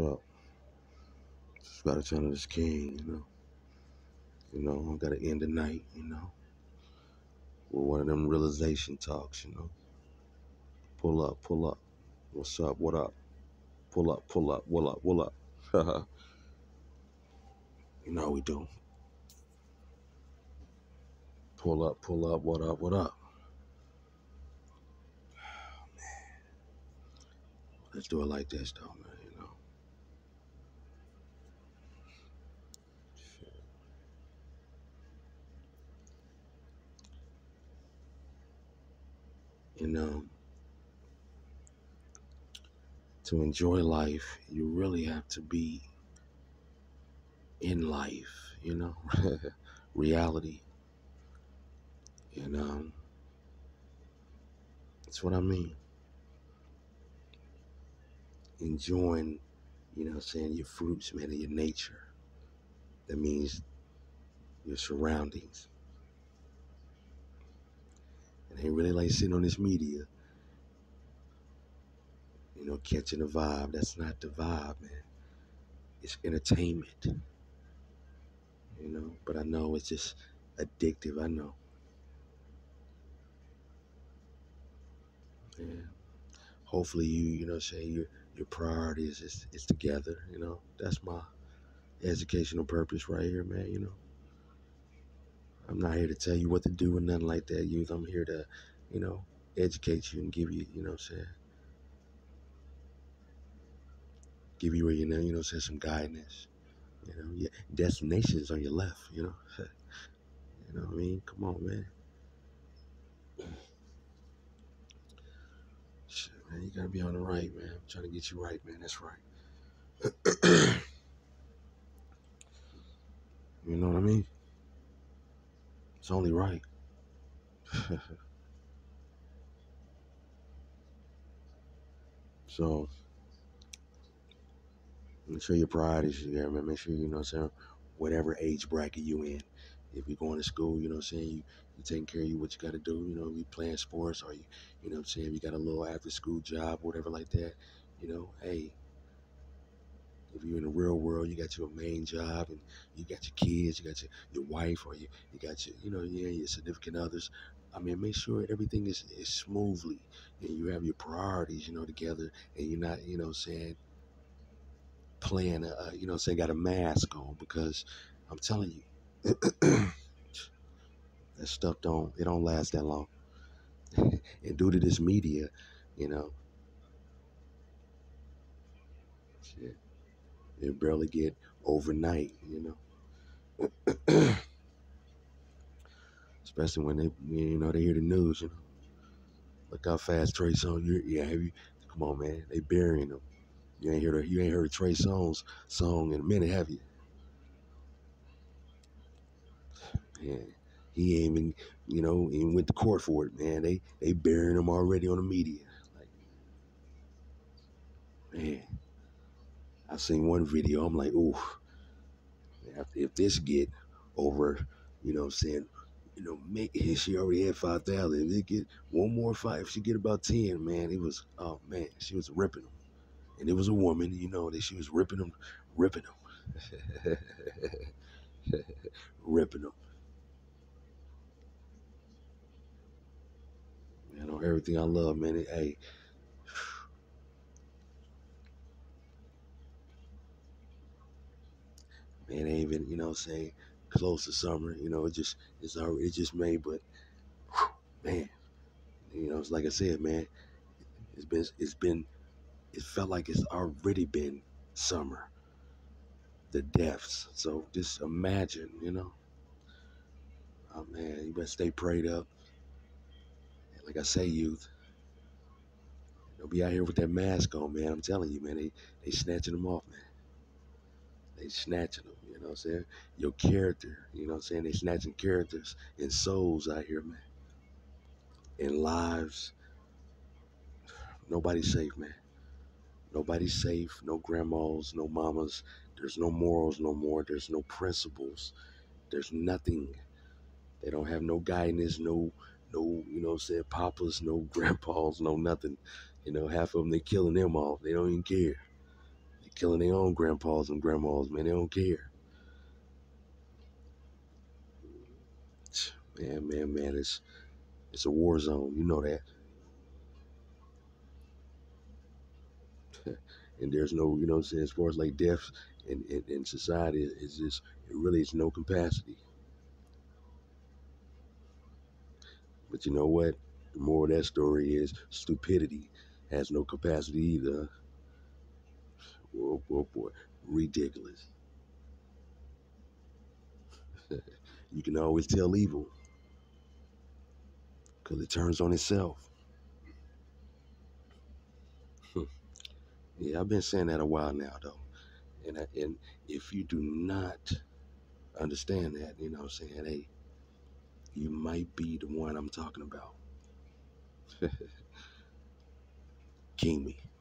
Up? Just gotta turn to this king, you know. You know, I gotta end the night, you know, with one of them realization talks, you know. Pull up, pull up. What's up? What up? Pull up, pull up, what up, what up? you know we do. Pull up, pull up, what up, what up? Oh, Let's do it like this though, man, you know. To enjoy life, you really have to be in life, you know, reality. And um, that's what I mean. Enjoying, you know, saying your fruits, man, and your nature. That means your surroundings. And ain't really like sitting on this media, you know, catching a vibe. That's not the vibe, man. It's entertainment, you know. But I know it's just addictive. I know. Yeah. Hopefully you, you know, say your your priorities is is together. You know, that's my educational purpose right here, man. You know, I'm not here to tell you what to do or nothing like that, youth. I'm here to, you know, educate you and give you, you know, what I'm saying, give you, where you know, you know, say some guidance. You know, your destinations on your left. You know, you know what I mean. Come on, man. Shit, man, you gotta be on the right, man. I'm trying to get you right, man. That's right. you know what I mean? It's only right. so make sure your priorities there, man. Make sure you know what I'm saying, whatever age bracket you in. If you're going to school, you know what I'm saying, you you taking care of you what you gotta do, you know, you playing sports or you you know what I'm saying, you got a little after school job, whatever like that, you know, hey, if you're in the real world, you got your main job and you got your kids, you got your, your wife or you, you got your, you know, yeah, your significant others. I mean, make sure everything is, is smoothly and you have your priorities, you know, together and you're not, you know, saying, playing, uh, you know, saying got a mask on because I'm telling you, that stuff don't, it don't last that long. and due to this media, you know, shit, it barely get overnight, you know. especially when they you know they hear the news. You know, look how fast Trey Songz. Yeah, have you, come on, man. They burying him. You ain't heard you ain't heard Trey Songz song in a minute, have you? Man, he ain't even you know even went to court for it, man. They they burying him already on the media. Like, man, I seen one video. I'm like, ooh, if this get over, you know, what I'm saying you know, make she already had five thousand. If they get one more five, if she get about ten, man, it was oh man, she was ripping them, and it was a woman, you know, that she was ripping them, ripping them, ripping them. You know, everything I love, man. It, hey, man, ain't even you know, saying close to summer. You know, it just it's already it just made, but whew, man, you know, it's like I said, man, it's been it's been it felt like it's already been summer. The deaths. So just imagine, you know. Oh man, you better stay prayed up. Like I say, youth, don't be out here with that mask on, man. I'm telling you, man, they they snatching them off, man. They snatching them. I'm saying? Your character. You know what I'm saying? They snatching characters and souls out here, man. And lives. Nobody's safe, man. Nobody's safe. No grandmas, no mamas. There's no morals no more. There's no principles. There's nothing. They don't have no guidance, no, no, you know what I'm saying, papas, no grandpas, no nothing. You know, half of them, they killing them off. They don't even care. They killing their own grandpas and grandmas, man. They don't care. Man, man, man, it's it's a war zone. You know that. and there's no, you know what I'm saying, as far as like death in, in, in society, it's just, it really is no capacity. But you know what? The more of that story is stupidity has no capacity either. Whoa, whoa, boy. Ridiculous. you can always tell evil because it turns on itself. yeah, I've been saying that a while now, though. And, I, and if you do not understand that, you know what I'm saying, hey, you might be the one I'm talking about. King me.